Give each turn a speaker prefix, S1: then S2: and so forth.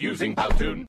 S1: using Powtoon.